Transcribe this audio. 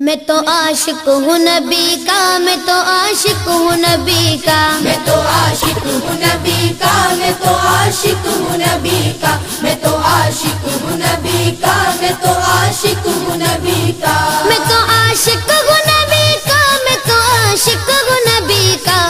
मैं तो आशिक हूँ नबी का मैं तो आशिक हूँ नबी का। मैं तो आशिक हूँ नबी का मैं तो आशिक हूँ नबी का। मैं तो आशिक हूँ नबी का मैं तो आशिक हूँ नबी का। मैं तो आशिक हूँ नबी का मैं तो आशिक हूँ नबी का।